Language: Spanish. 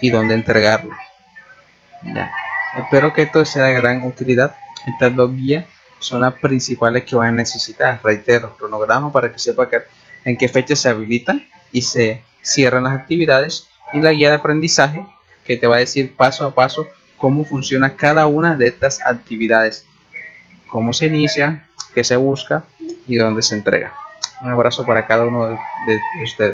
y dónde entregarlo. Espero que esto sea de gran utilidad. Estas dos guías son las principales que van a necesitar. Reitero, cronograma para que sepa en qué fecha se habilitan y se cierran las actividades y la guía de aprendizaje que te va a decir paso a paso cómo funciona cada una de estas actividades, cómo se inicia, qué se busca y dónde se entrega. Un abrazo para cada uno de ustedes.